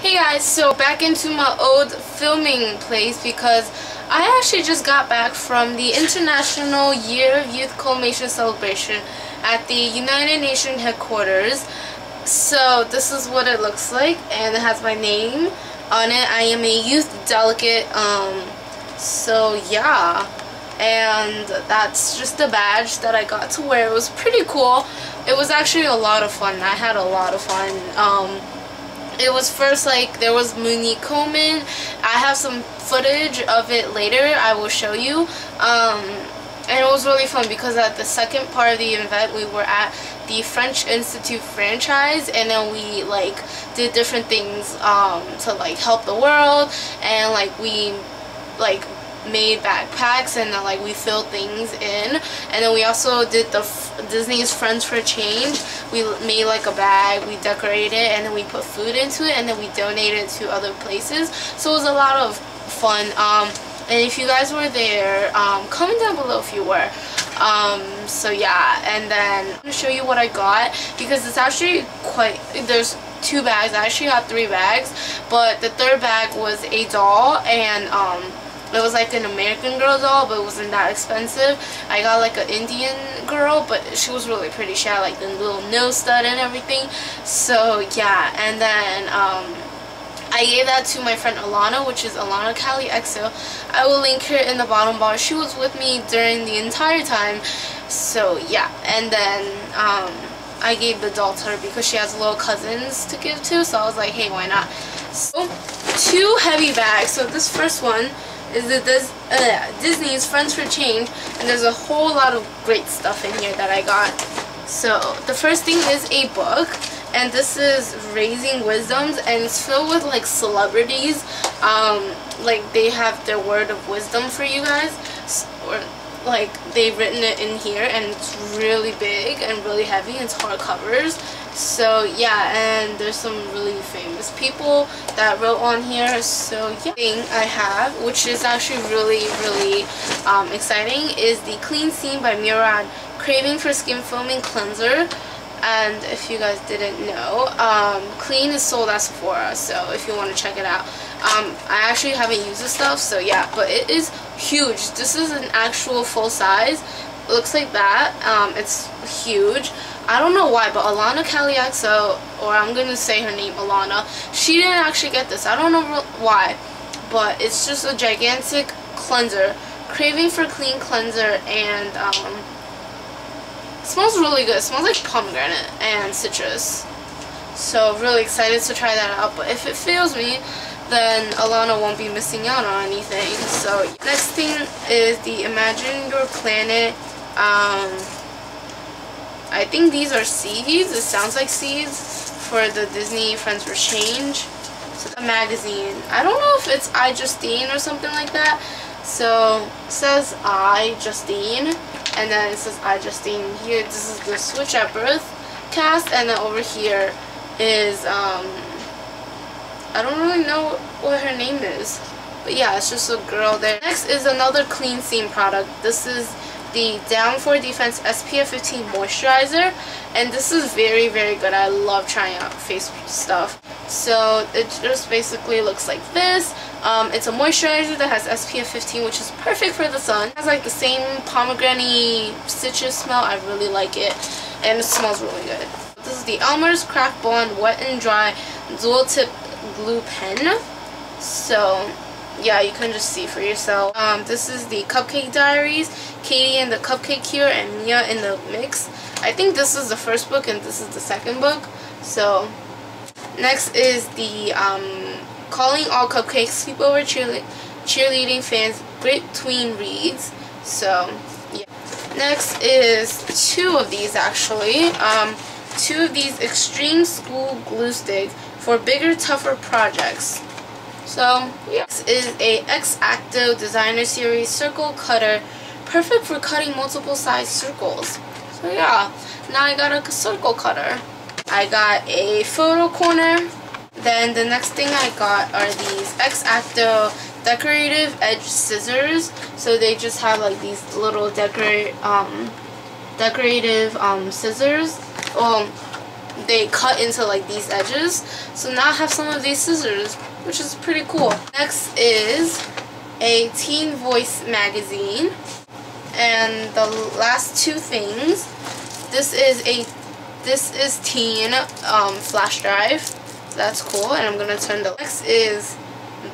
Hey guys, so back into my old filming place because I actually just got back from the International Year of Youth Culmination Celebration at the United Nations headquarters. So this is what it looks like and it has my name on it. I am a youth delegate. Um, so yeah, and that's just the badge that I got to wear. It was pretty cool. It was actually a lot of fun. I had a lot of fun. Um, it was first like there was Monique Coleman. I have some footage of it later. I will show you. Um, and it was really fun because at the second part of the event we were at the French Institute franchise and then we like did different things um, to like help the world and like we like made backpacks and then like we filled things in. And then we also did the Disney's Friends for a Change. We made like a bag we decorated it and then we put food into it and then we donated to other places. So it was a lot of fun. Um, and if you guys were there um, comment down below if you were. Um, so yeah. And then I'm gonna show you what I got because it's actually quite there's two bags. I actually got three bags but the third bag was a doll and um, it was like an American Girl doll, but it wasn't that expensive. I got like an Indian girl, but she was really pretty. She had like the little nose stud and everything. So yeah, and then um, I gave that to my friend Alanna, which is Alanna Kalixo. I will link her in the bottom bar. She was with me during the entire time. So yeah, and then um, I gave the doll to her because she has little cousins to give to. So I was like, hey, why not? So two heavy bags. So this first one is the Dis uh, Disney's Friends for Change and there's a whole lot of great stuff in here that I got. So the first thing is a book and this is Raising Wisdoms and it's filled with like celebrities. Um, like they have their word of wisdom for you guys. Or like they've written it in here and it's really big and really heavy and it's hardcovers so yeah and there's some really famous people that wrote on here. So yeah thing I have which is actually really really um, exciting is the clean scene by Murad craving for skin foaming cleanser. And if you guys didn't know um, clean is sold at Sephora so if you want to check it out. Um, I actually haven't used this stuff so yeah but it is huge. This is an actual full size. It looks like that. Um, it's huge I don't know why but Alanna Kalixo or I'm gonna say her name Alanna she didn't actually get this I don't know why but it's just a gigantic cleanser craving for clean cleanser and um, smells really good. It smells like pomegranate and citrus. So really excited to try that out. But if it fails me, then Alanna won't be missing out on anything. So next thing is the Imagine Your Planet. Um, I think these are seeds. It sounds like seeds for the Disney Friends for Change. So the magazine. I don't know if it's I Justine or something like that. So says I Justine and then it says I Justine here this is the Switched at Birth cast and then over here is um I don't really know what her name is but yeah it's just a girl there next is another clean scene product this is the Down for Defense SPF 15 moisturizer and this is very very good. I love trying out face stuff. So it just basically looks like this. Um, it's a moisturizer that has SPF 15 which is perfect for the sun. It has like the same pomegranate citrus smell. I really like it and it smells really good. This is the Elmer's Craft Bond Wet and Dry Dual Tip Glue Pen. So yeah, you can just see for yourself. Um, this is the Cupcake Diaries, Katie and the Cupcake Cure, and Mia in the Mix. I think this is the first book and this is the second book. So, next is the um, Calling All Cupcakes Sleepover Cheerle Cheerleading Fans Great Tween Reads. So, yeah. Next is two of these actually. Um, two of these Extreme School Glue Sticks for bigger, tougher projects. So, yeah. This is a X-Acto Designer Series Circle Cutter, perfect for cutting multiple size circles. So yeah, now I got a circle cutter. I got a photo corner. Then the next thing I got are these X-Acto decorative edge scissors. So they just have like these little decorate um decorative um scissors. Um they cut into like these edges. So now I have some of these scissors, which is pretty cool. Next is a Teen Voice magazine. And the last two things, this is a this is Teen um, flash drive. That's cool, and I'm gonna turn the next is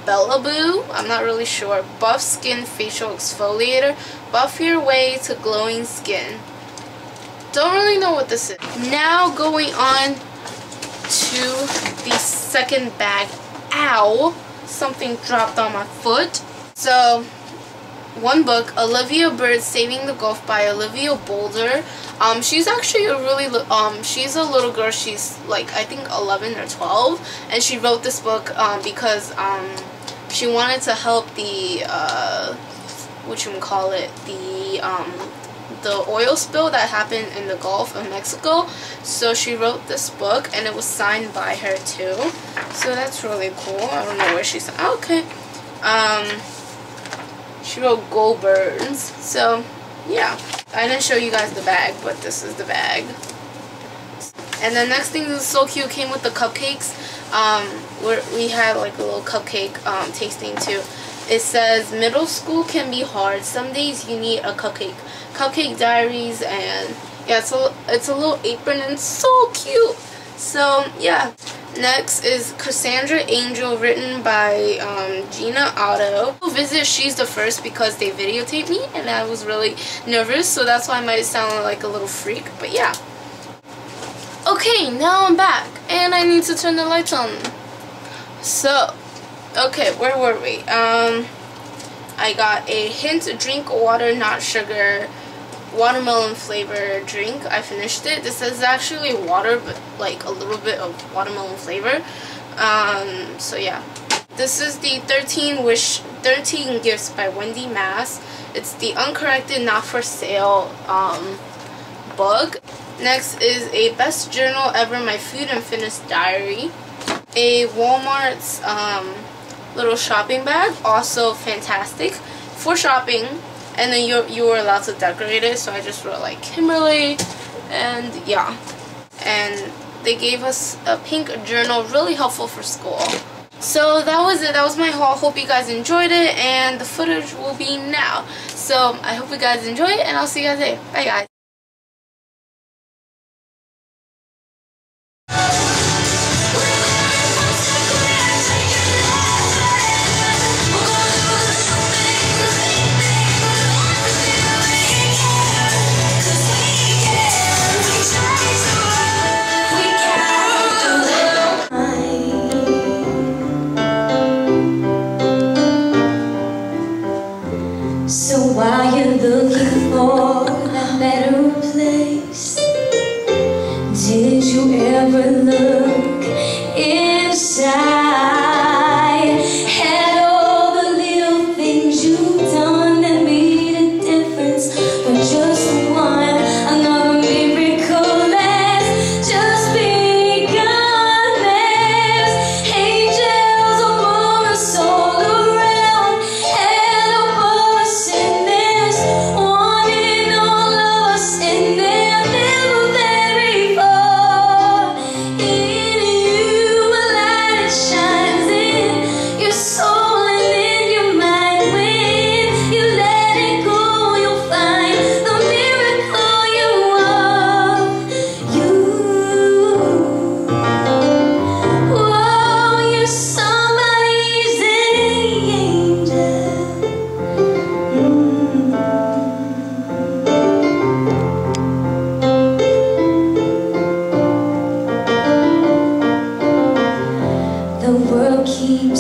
Bellaboo. I'm not really sure. Buff Skin Facial Exfoliator. Buff your way to glowing skin. Don't really know what this is. Now going on to the second bag. Ow! Something dropped on my foot. So, one book, Olivia Bird Saving the Gulf by Olivia Bouler. Um, she's actually a really, um, she's a little girl. She's like, I think 11 or 12. And she wrote this book um, because um, she wanted to help the, uh, what you call it, the, um, the oil spill that happened in the Gulf of Mexico. So she wrote this book and it was signed by her too. So that's really cool. I don't know where she's, oh, okay. Um, she wrote Go Birds. So, yeah. I didn't show you guys the bag, but this is the bag. And the next thing is so cute. Came with the cupcakes. Um, we had like a little cupcake um, tasting too. It says middle school can be hard. Some days you need a cupcake. Cupcake diaries and yeah, it's a it's a little apron and so cute. So yeah. Next is Cassandra Angel, written by um, Gina Otto. Visit She's the First because they videotaped me and I was really nervous, so that's why I might sound like a little freak, but yeah. Okay, now I'm back, and I need to turn the lights on. So, okay, where were we? Um, I got a hint drink water, not sugar, watermelon flavor drink. I finished it. This is actually water, but like a little bit of watermelon flavor. Um, so yeah. This is the 13 Wish 13 Gifts by Wendy Mass. It's the uncorrected, not for sale um, book. Next is a best journal ever, my food and fitness diary. A Walmart's um, little shopping bag, also fantastic for shopping and then you you were allowed to decorate it so I just wrote like Kimberly and yeah. And they gave us a pink journal really helpful for school. So that was it. That was my haul. Hope you guys enjoyed it and the footage will be now. So I hope you guys enjoy it and I'll see you guys later. Bye guys So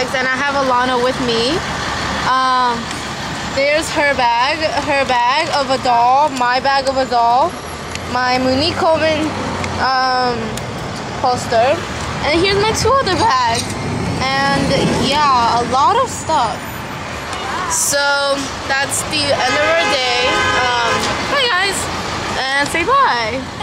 bags, and I have Alanna with me. Um, there's her bag, her bag of a doll, my bag of a doll, my Monique Coleman um, poster, and here's my two other bags. And yeah, a lot of stuff. So that's the end of our day. Um, bye guys, and say bye.